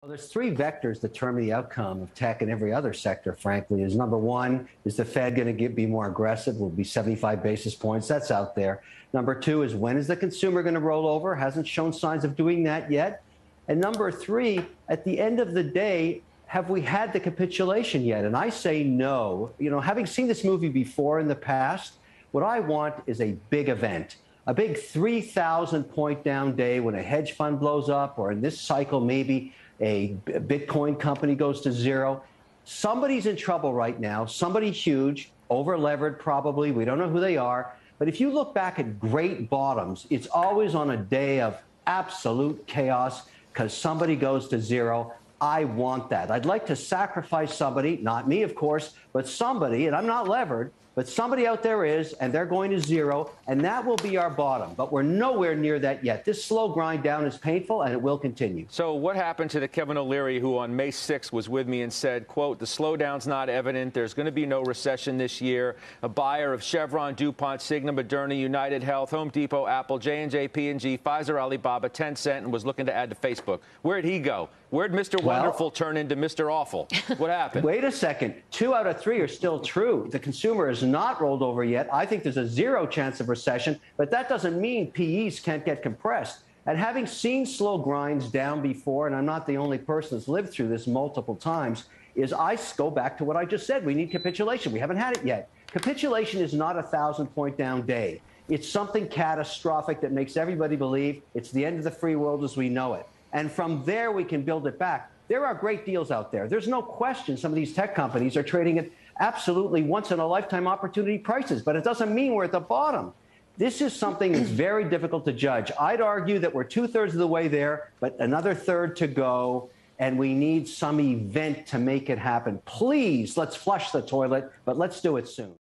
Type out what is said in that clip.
Well, there's three vectors that determine the outcome of tech and every other sector, frankly. Is number one, is the Fed going to be more aggressive? Will be 75 basis points. That's out there. Number two is when is the consumer going to roll over? Hasn't shown signs of doing that yet. And number three, at the end of the day, have we had the capitulation yet? And I say no. You know, having seen this movie before in the past, what I want is a big event. A big 3,000 point down day when a hedge fund blows up, or in this cycle, maybe a Bitcoin company goes to zero. Somebody's in trouble right now, somebody huge, over levered probably. We don't know who they are. But if you look back at great bottoms, it's always on a day of absolute chaos because somebody goes to zero. I want that. I'd like to sacrifice somebody, not me, of course, but somebody, and I'm not levered, but somebody out there is, and they're going to zero, and that will be our bottom. But we're nowhere near that yet. This slow grind down is painful, and it will continue. So, what happened to the Kevin O'Leary who on May 6th was with me and said, "quote The slowdown's not evident. There's going to be no recession this year." A buyer of Chevron, DuPont, Cigna, Moderna, United Health, Home Depot, Apple, J and J, P&G, Pfizer, Alibaba, Tencent, and was looking to add to Facebook. Where'd he go? Where'd Mr. Well, Wonderful turn into Mr. Awful? What happened? Wait a second. Two out of three are still true. The consumer is not rolled over yet. I think there's a zero chance of recession, but that doesn't mean PEs can't get compressed. And having seen slow grinds down before, and I'm not the only person that's lived through this multiple times, is I go back to what I just said. We need capitulation. We haven't had it yet. Capitulation is not a thousand point down day. It's something catastrophic that makes everybody believe it's the end of the free world as we know it. And from there, we can build it back. There are great deals out there. There's no question some of these tech companies are trading at absolutely once in a lifetime opportunity prices, but it doesn't mean we're at the bottom. This is something that's very difficult to judge. I'd argue that we're two thirds of the way there, but another third to go, and we need some event to make it happen. Please, let's flush the toilet, but let's do it soon.